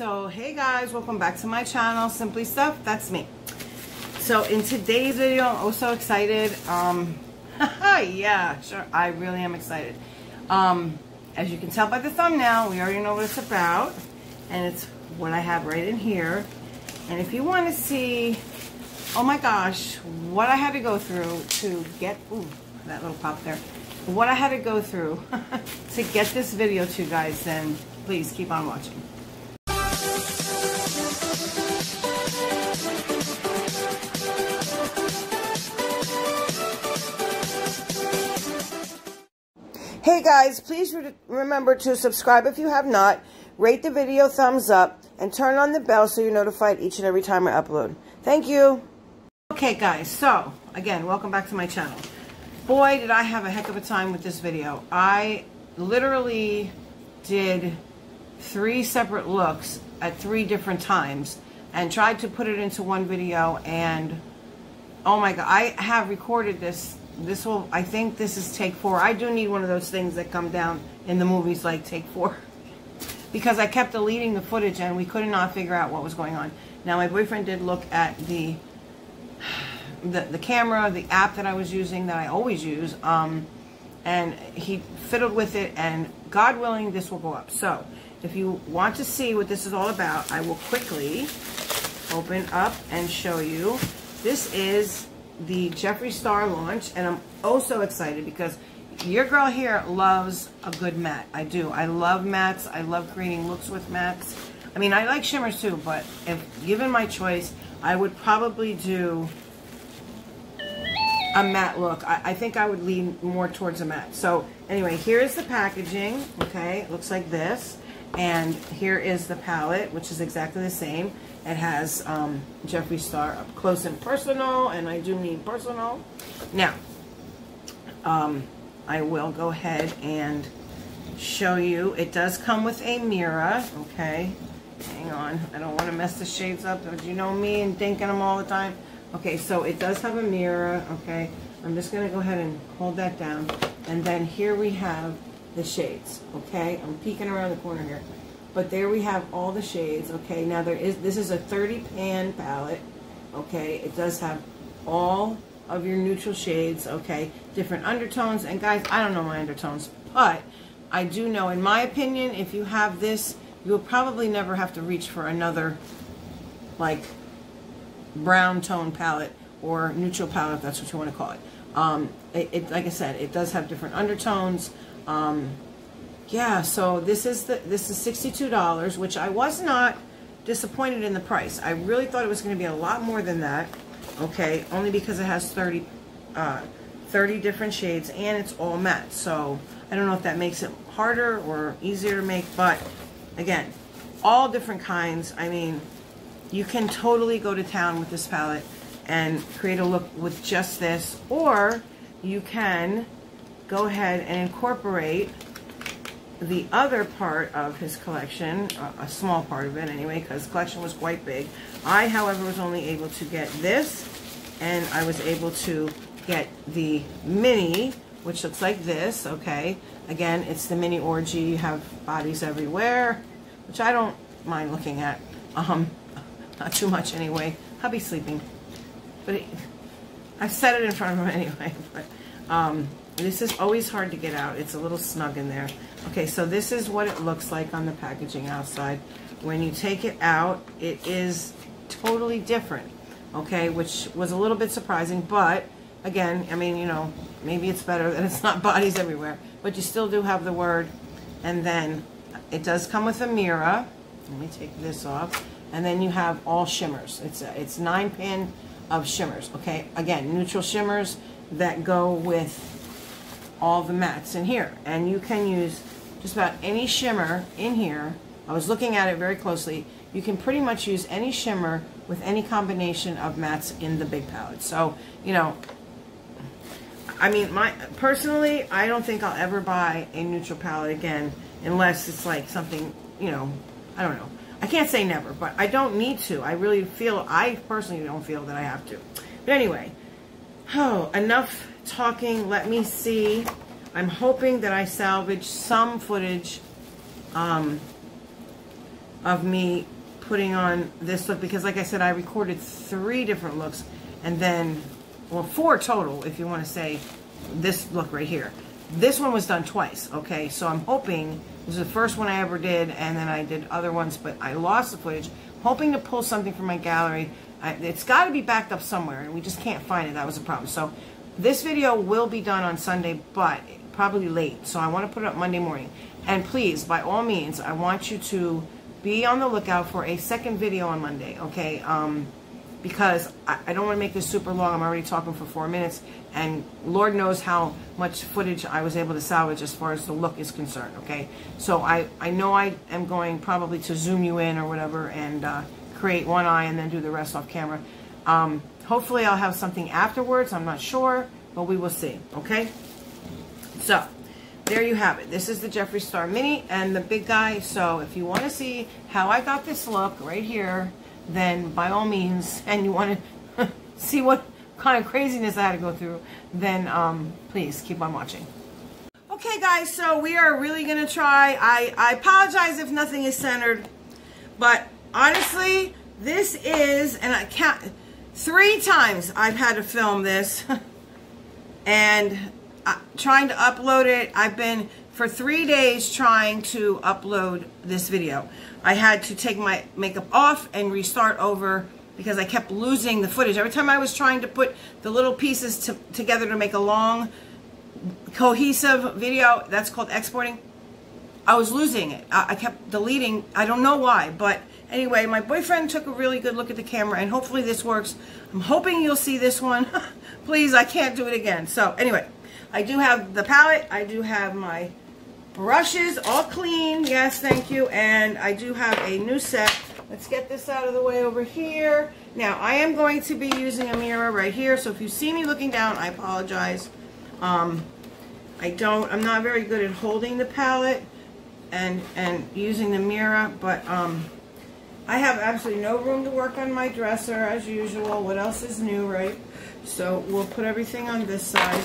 So, hey guys, welcome back to my channel, Simply Steph, that's me. So, in today's video, I'm oh so excited. Um, yeah, sure, I really am excited. Um, as you can tell by the thumbnail, we already know what it's about. And it's what I have right in here. And if you want to see, oh my gosh, what I had to go through to get, ooh, that little pop there. What I had to go through to get this video to you guys, then please keep on watching. Hey guys, please re remember to subscribe if you have not, rate the video thumbs up, and turn on the bell so you're notified each and every time I upload. Thank you. Okay guys, so again, welcome back to my channel. Boy, did I have a heck of a time with this video. I literally did three separate looks at three different times and tried to put it into one video and oh my god, I have recorded this this will, I think this is take four. I do need one of those things that come down in the movies like take four. because I kept deleting the footage and we could not figure out what was going on. Now my boyfriend did look at the the, the camera, the app that I was using that I always use, um, and he fiddled with it and God willing this will go up. So if you want to see what this is all about, I will quickly open up and show you. This is the Jeffree Star launch, and I'm oh also excited because your girl here loves a good matte. I do. I love mattes. I love creating looks with mattes. I mean, I like shimmers too, but if given my choice, I would probably do a matte look. I, I, think I would lean more towards a matte. So anyway, here is the packaging. Okay, it looks like this. And here is the palette, which is exactly the same. It has um, Jeffree Star up close and personal, and I do mean personal. Now, um, I will go ahead and show you. It does come with a mirror, okay? Hang on, I don't want to mess the shades up. But you know me and thinking them all the time. Okay, so it does have a mirror, okay? I'm just going to go ahead and hold that down. And then here we have the shades, okay? I'm peeking around the corner here. But there we have all the shades, okay? Now there is, this is a 30 pan palette, okay? It does have all of your neutral shades, okay? Different undertones, and guys, I don't know my undertones, but I do know, in my opinion, if you have this, you'll probably never have to reach for another, like, brown tone palette or neutral palette, if that's what you want to call it. Um, it, it, like I said, it does have different undertones. Um, yeah, so this is the this is $62, which I was not disappointed in the price. I really thought it was going to be a lot more than that. Okay, only because it has 30 uh, 30 different shades and it's all matte. So I don't know if that makes it harder or easier to make, but again, all different kinds. I mean, you can totally go to town with this palette and create a look with just this, or you can go ahead and incorporate the other part of his collection, a, small part of it anyway, because collection was quite big. I, however, was only able to get this, and I was able to get the mini, which looks like this, okay? Again, it's the mini orgy. You have bodies everywhere, which I don't mind looking at. Um, not too much anyway. Be sleeping. But it, I set it in front of him anyway. But um, this is always hard to get out. It's a little snug in there. Okay, so this is what it looks like on the packaging outside. When you take it out, it is totally different, okay, which was a little bit surprising, but again, I mean, you know, maybe it's better that it's not bodies everywhere, but you still do have the word, and then it does come with a mirror. Let me take this off. And then you have all shimmers. It's a, it's nine pin of shimmers, okay? Again, neutral shimmers that go with all the mattes in here. And you can use just about any shimmer in here. I was looking at it very closely. You can pretty much use any shimmer with any combination of mattes in the big palette. So, you know, I mean, my personally, I don't think I'll ever buy a neutral palette again unless it's like something, you know, I don't know. I can't say never, but I don't need to. I really feel, I personally don't feel that I have to. But anyway, oh, enough talking. Let me see. I'm hoping that I salvage some footage um, of me putting on this look because like I said, I recorded three different looks and then, well, four total if you want to say this look right here. This one was done twice, okay? So I'm hoping, this is the first one I ever did and then I did other ones, but I lost the footage. Hoping to pull something from my gallery. I, it's got to be backed up somewhere and we just can't find it. That was a problem. So this video will be done on Sunday, but probably late. So I want to put it up Monday morning. And please, by all means, I want you to be on the lookout for a second video on Monday, okay? Um, because I, I don't want to make this super long. I'm already talking for four minutes. And Lord knows how much footage I was able to salvage as far as the look is concerned, okay? So I, I know I am going probably to zoom you in or whatever and uh, create one eye and then do the rest off camera. Um, hopefully I'll have something afterwards. I'm not sure, but we will see, okay? So, there you have it. This is the Jeffree Star Mini and the big guy. So if you want to see how I got this look right here, then by all means, and you want to see what kind of craziness I had to go through, then um, please keep on watching. Okay guys, so we are really to try. I, I apologize if nothing is centered, but honestly, this is, and I can't, three times I've had to film this, and uh, trying to upload it. I've been for three days trying to upload this video. I had to take my makeup off and restart over because I kept losing the footage. Every time I was trying to put the little pieces to, together to make a long, cohesive video, that's called exporting, I was losing it. I, I kept deleting. I don't know why, but anyway, my boyfriend took a really good look at the camera, and hopefully this works. I'm hoping you'll see this one. Please, I can't do it again. So anyway, I do have the palette. I do have my brushes all clean. Yes, thank you. And I do have a new set. Let's get this out of the way over here. Now, I am going to be using a mirror right here. So if you see me looking down, I apologize. Um, I don't, I'm not very good at holding the palette and, and using the mirror, but um, I have absolutely no room to work on my dresser as usual. What else is new, right? So we'll put everything on this side.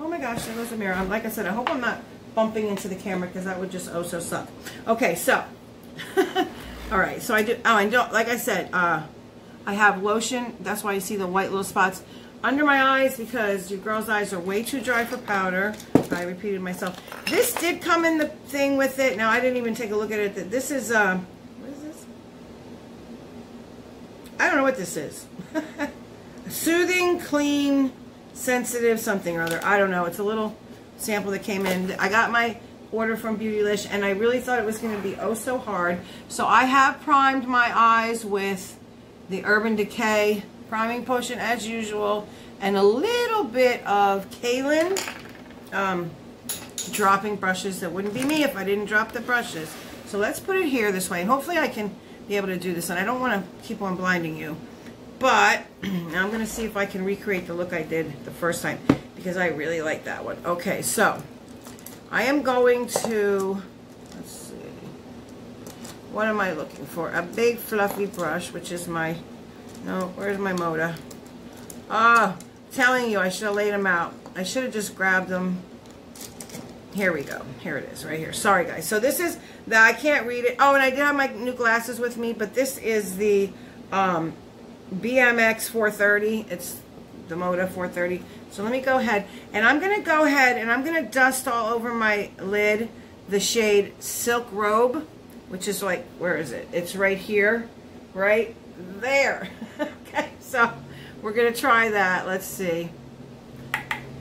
Oh my gosh, there goes the mirror. Like I said, I hope I'm not bumping into the camera because that would just oh so suck. Okay, so, all right, so I do, oh, I don't, like I said, uh, I have lotion. That's why you see the white little spots under my eyes because your girl's eyes are way too dry for powder. I repeated myself. This did come in the thing with it. Now, I didn't even take a look at it. This is, uh, what is this? I don't know what this is. Soothing, clean, sensitive something or other. I don't know. It's a little sample that came in. I got my order from Beautylish and I really thought it was going to be oh so hard. So I have primed my eyes with the Urban Decay priming potion as usual and a little bit of Kaylin um, dropping brushes. That wouldn't be me if I didn't drop the brushes. So let's put it here this way and hopefully I can be able to do this and I don't want to keep on blinding you. But I'm going to see if I can recreate the look I did the first time because I really like that one. Okay, so I am going to, let's see, what am I looking for? A big fluffy brush, which is my, no, where's my Moda? Ah, telling you, I should have laid them out. I should have just grabbed them. Here we go. Here it is, right here. Sorry, guys. So this is, the, I can't read it. Oh, and I did have my new glasses with me, but this is the um, BMX 430. It's the Moda 430. So let me go ahead. And I'm going to go ahead and I'm going to dust all over my lid the shade Silk Robe, which is like, where is it? It's right here, right there. okay, so we're going to try that. Let's see.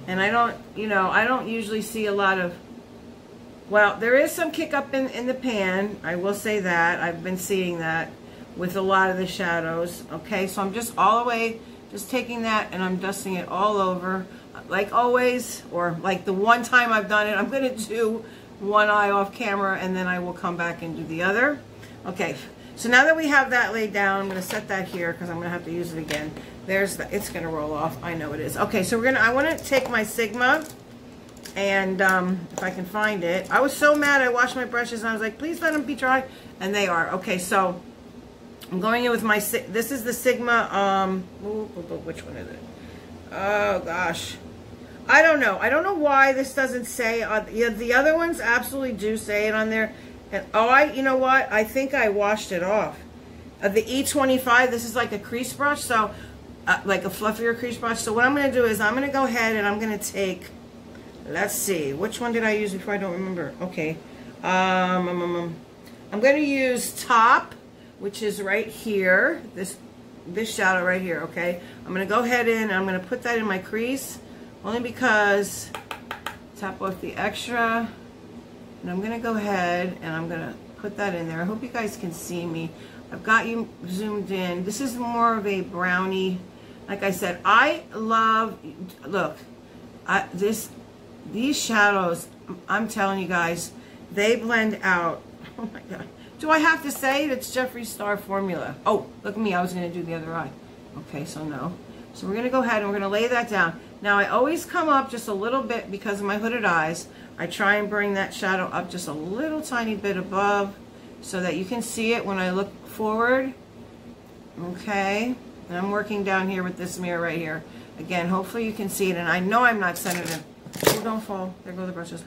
And I don't, you know, I don't usually see a lot of, well, there is some kick up in, in the pan. I will say that. I've been seeing that with a lot of the shadows. Okay, so I'm just all the way, just taking that and I'm dusting it all over. Like always, or like the one time I've done it, I'm to do one eye off camera and then I will come back and do the other. Okay, so now that we have that laid down, I'm to set that here because I'm to have to use it again. There's the, it's to roll off. I know it is. Okay, so we're to, I want to take my Sigma and um, if I can find it. I was so mad I washed my brushes and I was like, please let them be dry. And they are. Okay, so I'm going in with my, this is the Sigma, um, which one is it? Oh, gosh. I don't know. I don't know why this doesn't say, uh, the other ones absolutely do say it on there. And, oh, I, you know what? I think I washed it off. Uh, the E25, this is like a crease brush, so uh, like a fluffier crease brush. So what I'm going to do is I'm going to go ahead and I'm going to take, let's see, which one did I use before? I don't remember. Okay. Um, um, um, um I'm going to use Top, which is right here. This this shadow right here, okay? I'm going to go ahead and I'm going to put that in my crease only because tap off the extra and I'm going to go ahead and I'm going to put that in there. I hope you guys can see me. I've got you zoomed in. This is more of a brownie. Like I said, I love, look, I, this, these shadows, I'm telling you guys, they blend out. Oh my God. Do I have to say it? It's Jeffree Star formula. Oh, look at me. I was going to do the other eye. Okay, so no. So we're going to go ahead and we're going to lay that down. Now I always come up just a little bit because of my hooded eyes. I try and bring that shadow up just a little tiny bit above so that you can see it when I look forward. Okay. And I'm working down here with this mirror right here. Again, hopefully you can see it. And I know I'm not centered in. Oh, don't fall. There go the brushes.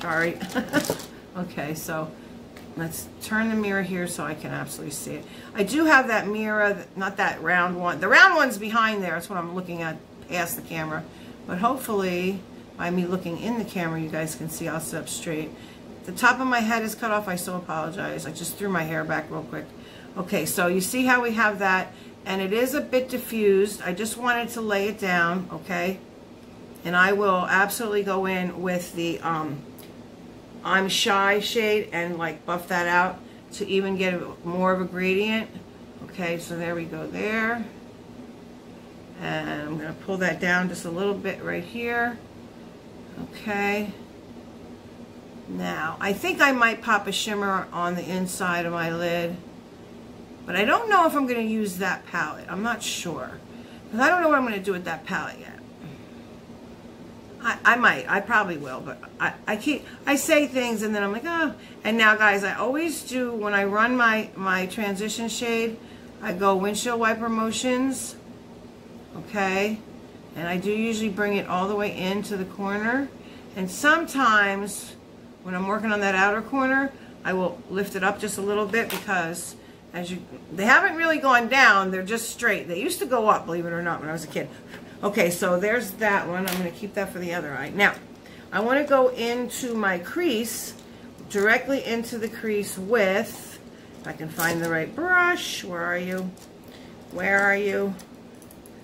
Sorry. okay, so Let's turn the mirror here so I can absolutely see it. I do have that mirror, not that round one. The round one's behind there. That's what I'm looking at past the camera. But hopefully, by me looking in the camera, you guys can see I'll sit up straight. The top of my head is cut off. I so apologize. I just threw my hair back real quick. Okay, so you see how we have that. And it is a bit diffused. I just wanted to lay it down, okay? And I will absolutely go in with the um, I'm Shy shade and like buff that out to even get more of a gradient. Okay, so there we go there. And I'm going to pull that down just a little bit right here. Okay. Now, I think I might pop a shimmer on the inside of my lid. But I don't know if I'm going to use that palette. I'm not sure. Because I don't know what I'm going to do with that palette yet. I, I might. I probably will, but I, I keep I say things and then I'm like, oh. And now, guys, I always do when I run my my transition shade. I go windshield wiper motions, okay, and I do usually bring it all the way into the corner. And sometimes when I'm working on that outer corner, I will lift it up just a little bit because as you they haven't really gone down. They're just straight. They used to go up, believe it or not, when I was a kid. Okay, so there's that one. I'm going to keep that for the other eye. Now, I want to go into my crease, directly into the crease with, if I can find the right brush. Where are you? Where are you?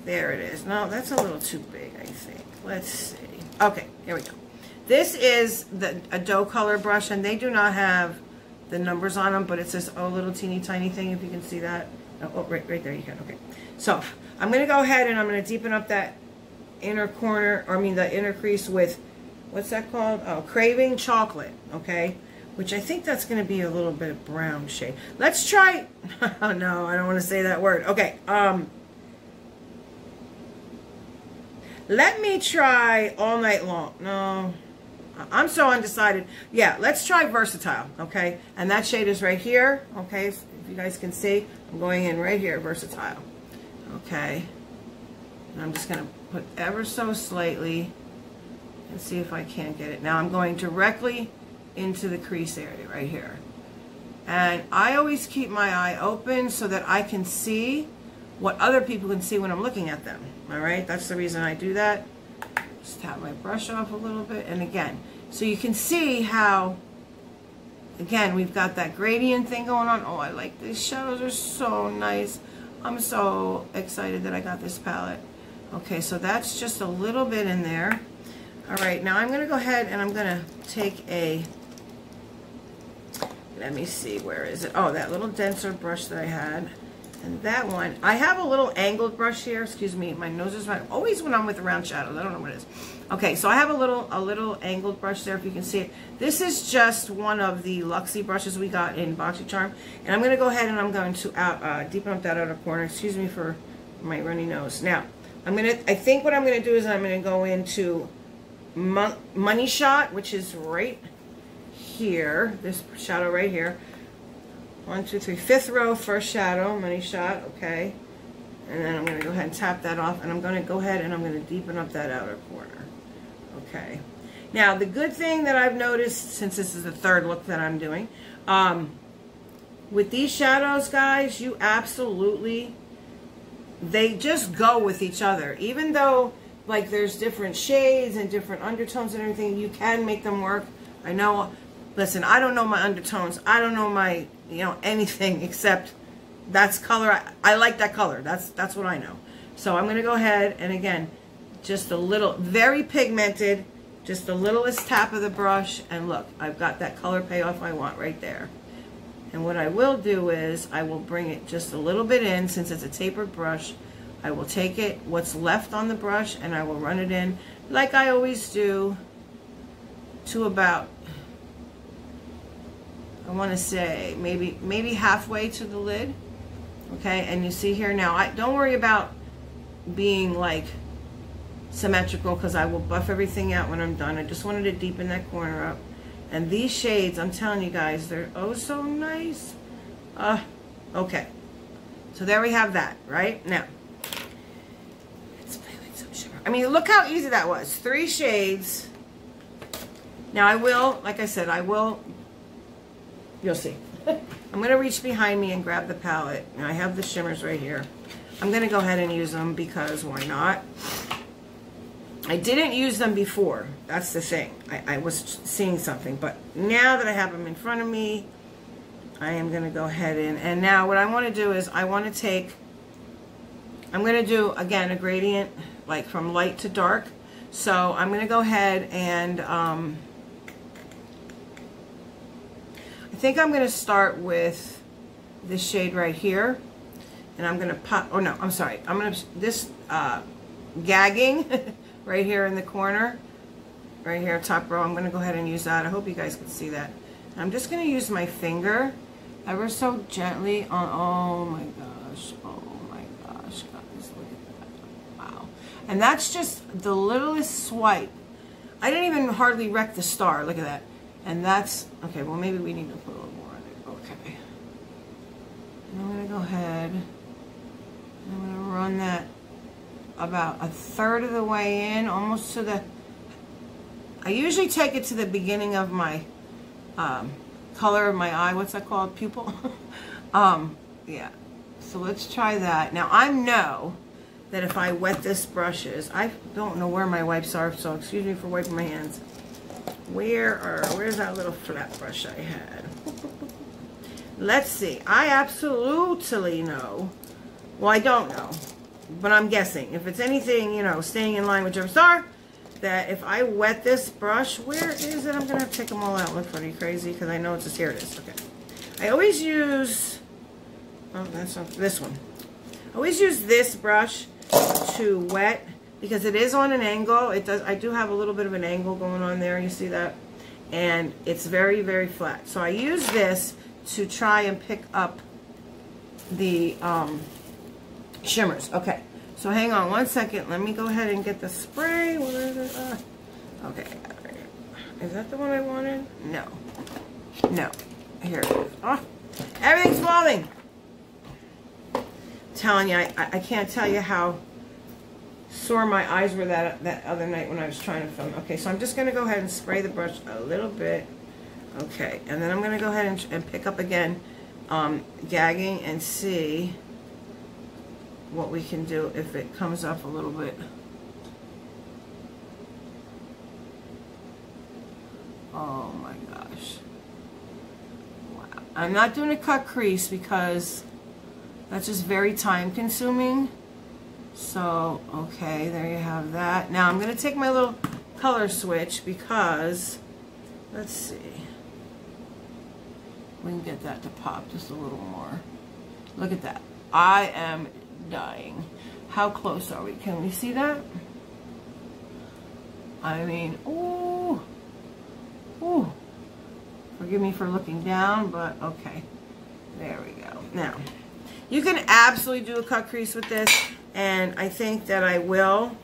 There it is. No, that's a little too big, I think. Let's see. Okay, here we go. This is the a Docolor brush, and they do not have the numbers on them, but it's this oh little teeny tiny thing, if you can see that. Oh, oh right, right there you can. Okay. So I'm going to go ahead and I'm going to deepen up that inner corner, or I mean the inner crease with, what's that called? Oh, Craving Chocolate, okay? Which I think that's going to be a little bit of brown shade. Let's try, oh no, I don't want to say that word. Okay, um, let me try All Night Long. No, I'm so undecided. Yeah, let's try Versatile, okay? And that shade is right here, okay? If you guys can see, I'm going in right here, Versatile. Okay. And I'm just going to put ever so slightly and see if I can't get it. Now I'm going directly into the crease area right here. And I always keep my eye open so that I can see what other people can see when I'm looking at them. All right, that's the reason I do that. Just tap my brush off a little bit. And again, so you can see how, again, we've got that gradient thing going on. Oh, I like these shadows are so nice. I'm so excited that I got this palette. Okay, so that's just a little bit in there. All right, now I'm going to go ahead and I'm going to take a, let me see, where is it? Oh, that little denser brush that I had. And that one, I have a little angled brush here. Excuse me, my nose is right. Always when I'm with round shadows, I don't know what it is. Okay, so I have a little a little angled brush there, if you can see it. This is just one of the Luxie brushes we got in BoxyCharm. And I'm going to go ahead and I'm going to out, uh, deepen up that outer corner. Excuse me for my runny nose. Now, I'm going to, I think what I'm going to do is I'm going to go into Money Shot, which is right here, this shadow right here. One, two, three, fifth row, first shadow, money shot, okay. And then I'm going to go ahead and tap that off, and I'm going to go ahead and I'm going to deepen up that outer corner. Okay. Now, the good thing that I've noticed, since this is the third look that I'm doing, Um, with these shadows, guys, you absolutely, they just go with each other. Even though, like, there's different shades and different undertones and everything, you can make them work. I know, listen, I don't know my undertones. I don't know my, you know, anything except that's color. I, I like that color. That's, that's what I know. So I'm going to go ahead and again, just a little, very pigmented, just the littlest tap of the brush. And look, I've got that color payoff I want right there. And what I will do is I will bring it just a little bit in since it's a tapered brush. I will take it, what's left on the brush, and I will run it in like I always do to about, I want to say maybe maybe halfway to the lid. Okay, and you see here now, I don't worry about being like symmetrical because I will buff everything out when I'm done. I just wanted to deepen that corner up. And these shades, I'm telling you guys, they're oh so nice. Uh, okay. So there we have that, right? Now, let's play with some. I mean, look how easy that was. Three shades. Now I will, like I said, I will, you'll see. I'm going to reach behind me and grab the palette. Now I have the shimmers right here. I'm going to go ahead and use them because why not? I didn't use them before. That's the thing. I, I, was seeing something. But now that I have them in front of me, I am going to go ahead and... And now what I want to do is I want to take... I'm going to do, again, a gradient, like from light to dark. So I'm going to go ahead and... Um, I think I'm going to start with this shade right here. And I'm going to pop... Oh, no, I'm sorry. I'm going to... This uh, gagging... right here in the corner, right here top row. I'm going to go ahead and use that. I hope you guys can see that. I'm just going to use my finger ever so gently on, oh my gosh, oh my gosh, guys, look at that. Wow. And that's just the littlest swipe. I didn't even hardly wreck the star. Look at that. And that's, okay, well maybe we need to put a little more on it. Okay. And I'm to go ahead. I'm to run that about a third of the way in, almost to the, I usually take it to the beginning of my um, color of my eye. What's that called? Pupil? um, yeah. So let's try that. Now I know that if I wet this brushes, I don't know where my wipes are, so excuse me for wiping my hands. Where are, where's that little flat brush I had? Let's see. I absolutely know. Well, I don't know but I'm guessing. If it's anything, you know, staying in line with Jeffree Star, that if I wet this brush, where is it? I'm going to take them all out. Look pretty crazy because I know it's just, here it is. Okay. I always use, oh, that's not, this one. I always use this brush to wet because it is on an angle. It does, I do have a little bit of an angle going on there. You see that? And it's very, very flat. So I use this to try and pick up the, um, shimmers. Okay, so hang on one second. Let me go ahead and get the spray. Where is it? Uh, okay, is that the one I wanted? No. No. Here it is. Oh, everything's falling. I'm telling you, I, I can't tell you how sore my eyes were that that other night when I was trying to film. Okay, so I'm just going to go ahead and spray the brush a little bit. Okay, and then I'm going to go ahead and, and pick up again, um, gagging and see what we can do if it comes up a little bit. Oh my gosh. Wow. I'm not doing a cut crease because that's just very time consuming. So, okay, there you have that. Now I'm going to take my little color switch because, let's see, we can get that to pop just a little more. Look at that. I am dying. How close are we? Can we see that? I mean, ooh, ooh. Forgive me for looking down, but okay. There we go. Now, you can absolutely do a cut crease with this, and I think that I will.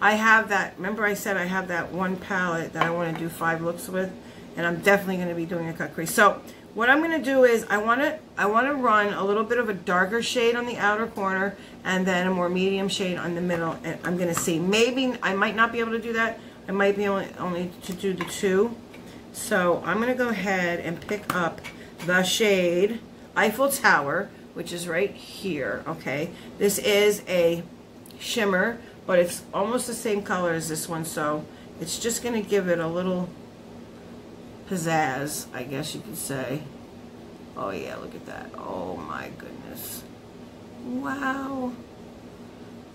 I have that, remember I said I have that one palette that I want to do five looks with, and I'm definitely going to be doing a cut crease. So, what I'm going to do is I want to I want to run a little bit of a darker shade on the outer corner and then a more medium shade on the middle. And I'm going to see maybe I might not be able to do that. I might be only, only to do the two. So I'm going to go ahead and pick up the shade Eiffel Tower, which is right here, okay? This is a shimmer, but it's almost the same color as this one, so it's just going to give it a little pizzazz, I guess you could say. Oh yeah, look at that. Oh my goodness. Wow.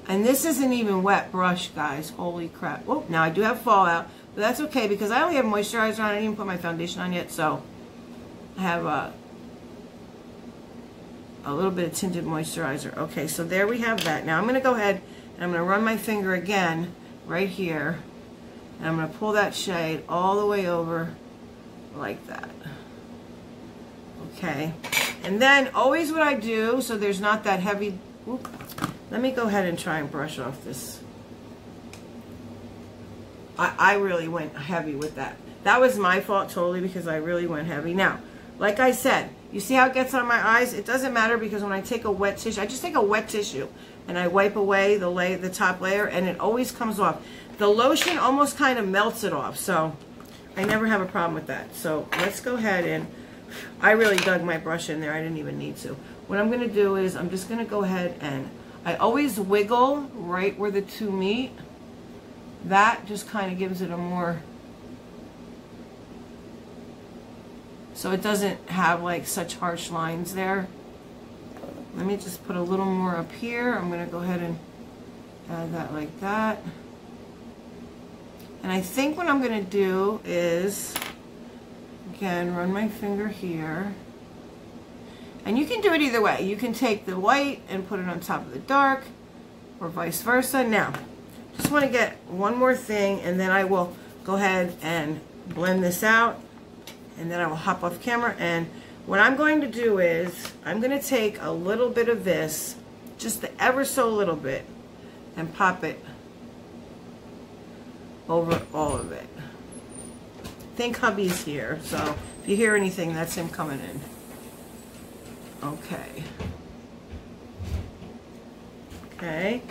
And this isn't even wet brush, guys. Holy crap. Oh, now I do have fallout, but that's okay because I only have moisturizer on. I didn't even put my foundation on yet, so I have a, a little bit of tinted moisturizer. Okay, so there we have that. Now I'm going to go ahead and I'm going to run my finger again right here. And I'm going to pull that shade all the way over like that. Okay. And then always what I do, so there's not that heavy, whoop, let me go ahead and try and brush off this. I, I really went heavy with that. That was my fault totally because I really went heavy. Now, like I said, you see how it gets on my eyes? It doesn't matter because when I take a wet tissue, I just take a wet tissue and I wipe away the lay, the top layer and it always comes off. The lotion almost kind of melts it off, so I never have a problem with that. So let's go ahead and, I really dug my brush in there. I didn't even need to. What I'm going to do is I'm just going to go ahead and I always wiggle right where the two meet. That just kind of gives it a more, so it doesn't have like such harsh lines there. Let me just put a little more up here. I'm going to go ahead and add that like that. And I think what I'm going to do is, again, run my finger here. And you can do it either way. You can take the white and put it on top of the dark or vice versa. Now, just want to get one more thing and then I will go ahead and blend this out and then I will hop off camera and what I'm going to do is I'm going to take a little bit of this, just the ever so little bit, and pop it over all of it. I think hubby's here, so if you hear anything, that's him coming in. Okay. Okay.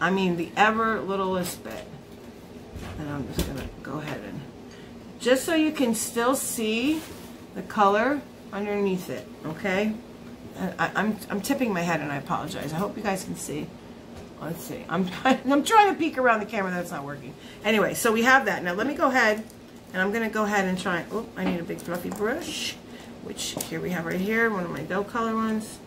I mean, the ever littlest bit. And I'm just going to go ahead and, just so you can still see the color underneath it, okay? I, am I'm, I'm tipping my head and I apologize. I hope you guys can see. Let's see. I'm, I'm trying to peek around the camera. That's not working. Anyway, so we have that. Now let me go ahead and I'm going to go ahead and try. Oh, I need a big fluffy brush, which here we have right here, one of my Docolor ones.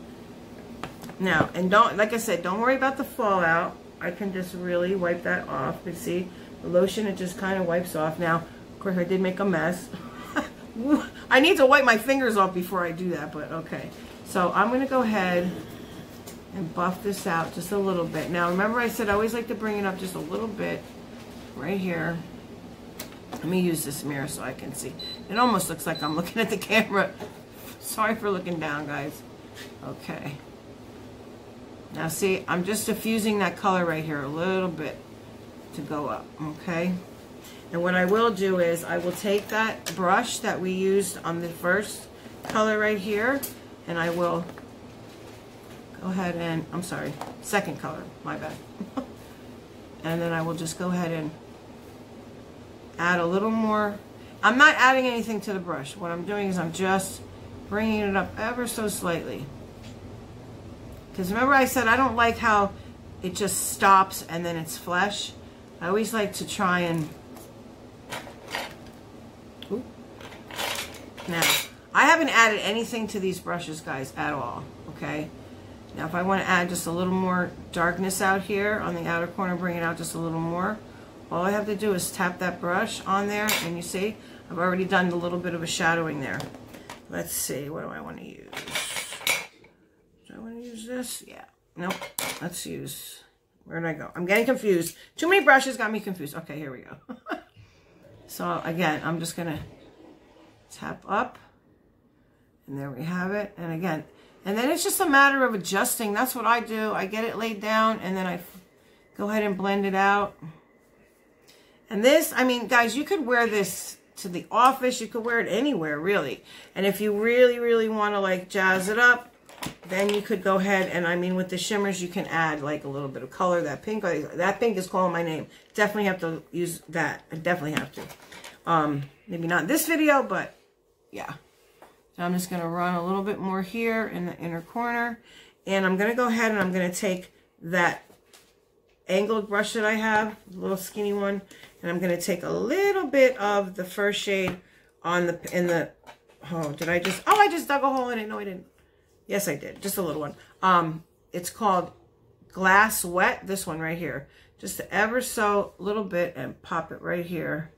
Now, and don't, like I said, don't worry about the fallout. I can just really wipe that off. You see, the lotion, it just kind of wipes off. Now, course, I did make a mess. I need to wipe my fingers off before I do that, but okay. So I'm going to go ahead and buff this out just a little bit. Now, remember I said I always like to bring it up just a little bit right here. Let me use this mirror so I can see. It almost looks like I'm looking at the camera. Sorry for looking down, guys. Okay. Now see, I'm just diffusing that color right here a little bit to go up, okay? And what I will do is I will take that brush that we used on the first color right here and I will go ahead and, I'm sorry, second color, my bad. and then I will just go ahead and add a little more. I'm not adding anything to the brush. What I'm doing is I'm just bringing it up ever so slightly. Because remember I said I don't like how it just stops and then it's flesh. I always like to try and Now, I haven't added anything to these brushes, guys, at all, okay? Now, if I want to add just a little more darkness out here on the outer corner, bring it out just a little more, all I have to do is tap that brush on there, and you see, I've already done a little bit of a shadowing there. Let's see, what do I want to use? Do I want to use this? Yeah. Nope. Let's use, where did I go? I'm getting confused. Too many brushes got me confused. Okay, here we go. so, again, I'm just going to tap up. And there we have it. And again and then it's just a matter of adjusting. That's what I do. I get it laid down and then I go ahead and blend it out. And this I mean guys you could wear this to the office. You could wear it anywhere really. And if you really really want to like jazz it up then you could go ahead and I mean with the shimmers you can add like a little bit of color. That pink that pink is calling my name. Definitely have to use that. I definitely have to. Um maybe not this video but yeah. So I'm just going to run a little bit more here in the inner corner. And I'm going to go ahead and I'm going to take that angled brush that I have, little skinny one, and I'm going to take a little bit of the first shade on the, in the, oh, did I just, oh, I just dug a hole in it. No, I didn't. Yes, I did. Just a little one. Um, It's called Glass Wet, this one right here. Just ever so little bit and pop it right here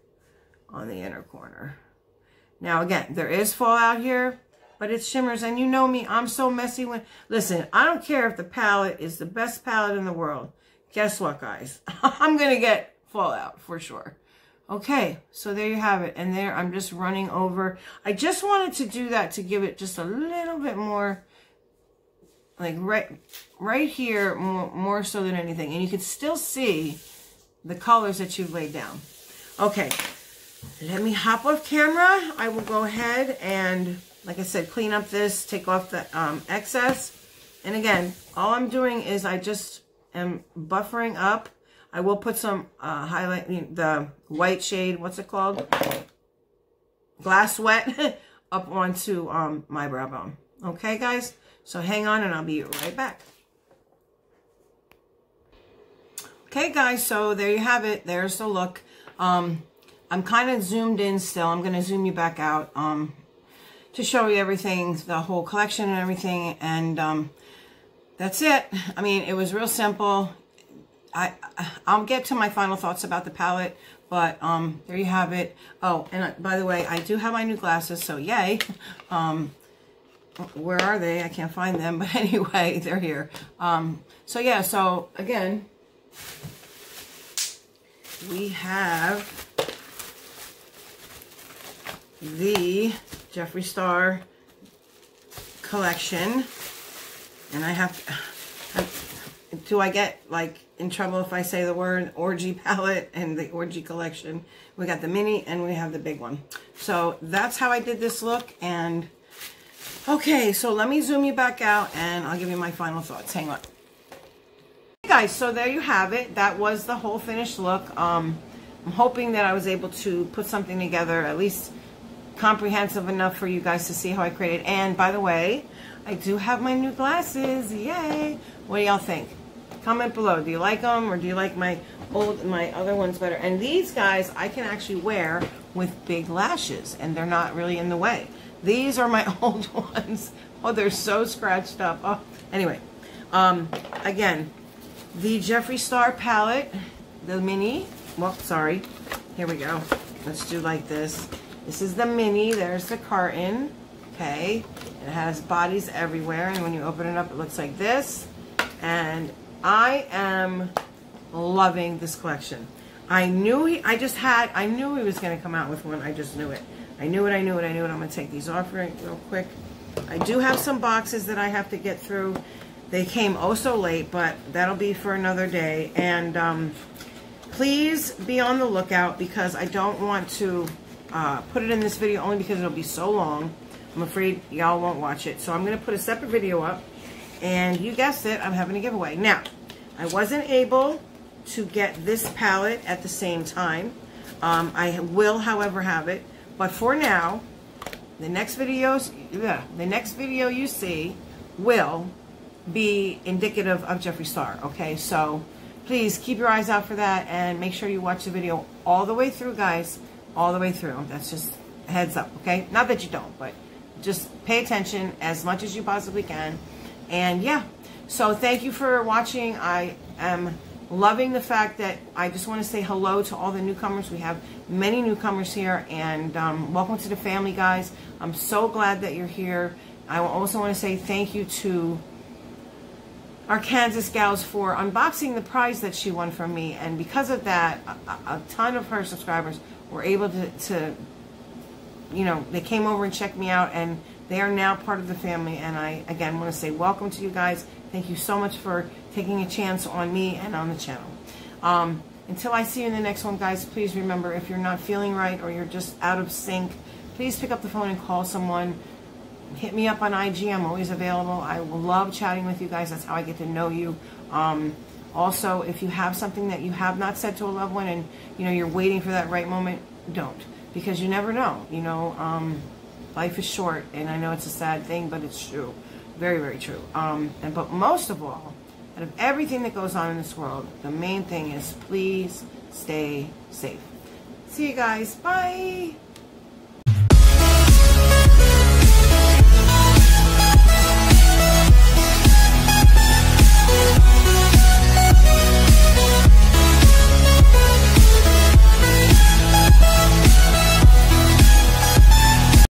on the inner corner. Now, again, there is fallout here, but it shimmers. And you know me, I'm so messy when... Listen, I don't care if the palette is the best palette in the world. Guess what, guys? I'm going to get fallout for sure. Okay, so there you have it. And there, I'm just running over. I just wanted to do that to give it just a little bit more, like right, right here, more, more so than anything. And you can still see the colors that you've laid down. Okay, let me hop off camera. I will go ahead and, like I said, clean up this, take off the um, excess. And again, all I'm doing is I just am buffering up. I will put some uh, highlight, the white shade, what's it called? Glass wet up onto um, my brow bone. Okay, guys? So hang on and I'll be right back. Okay, guys, so there you have it. There's the look. Um, I'm kind of zoomed in still. I'm going to zoom you back out um, to show you everything, the whole collection and everything. And um, that's it. I mean, it was real simple. I, I'll get to my final thoughts about the palette, but um, there you have it. Oh, and uh, by the way, I do have my new glasses, so yay. Um, where are they? I can't find them, but anyway, they're here. Um, so yeah, so again, we have the Jeffree Star collection. And I have, to, do I get like in trouble if I say the word orgy palette and the orgy collection? We got the mini and we have the big one. So that's how I did this look. And okay, so let me zoom you back out and I'll give you my final thoughts. Hang on. Hey guys, so there you have it. That was the whole finished look. Um, I'm hoping that I was able to put something together, at least comprehensive enough for you guys to see how I created. And by the way, I do have my new glasses. Yay! What do y'all think? Comment below. Do you like them or do you like my old, my other ones better? And these guys I can actually wear with big lashes and they're not really in the way. These are my old ones. Oh, they're so scratched up. Oh, anyway, um, again, the Jeffree Star palette, the mini. Well, sorry. Here we go. Let's do like this. This is the mini. There's the carton. Okay. It has bodies everywhere. And when you open it up, it looks like this. And I am loving this collection. I knew he, I just had, I knew he was going to come out with one. I just knew it. I knew it, I knew it, I knew it. I'm going to take these off real quick. I do have some boxes that I have to get through. They came oh so late, but that'll be for another day. And um, please be on the lookout because I don't want to uh, put it in this video only because it'll be so long. I'm afraid y'all won't watch it. So I'm going to put a separate video up. And you guessed it, I'm having a giveaway. Now, I wasn't able to get this palette at the same time. Um, I will, however, have it. But for now, the next videos, yeah, the next video you see will be indicative of Jeffree Star. Okay, so please keep your eyes out for that and make sure you watch the video all the way through, guys all the way through. That's just heads up, okay? Not that you don't, but just pay attention as much as you possibly can. And yeah, so thank you for watching. I am loving the fact that I just want to say hello to all the newcomers. We have many newcomers here, and um, welcome to the family, guys. I'm so glad that you're here. I also want to say thank you to Arkansas Gals for unboxing the prize that she won from me. And because of that, a, a ton of her subscribers were able to, to, you know, they came over and checked me out and they are now part of the family. And I, again, want to say welcome to you guys. Thank you so much for taking a chance on me and on the channel. Um, until I see you in the next one, guys, please remember if you're not feeling right or you're just out of sync, please pick up the phone and call someone. Hit me up on IG. I'm always available. I love chatting with you guys. That's how I get to know you. Um, also, if you have something that you have not said to a loved one and, you know, you're waiting for that right moment, don't. Because you never know, you know. Um, Life is short, and I know it's a sad thing, but it's true. Very, very true. Um, and but most of all, out of everything that goes on in this world, the main thing is please stay safe. See you guys. Bye.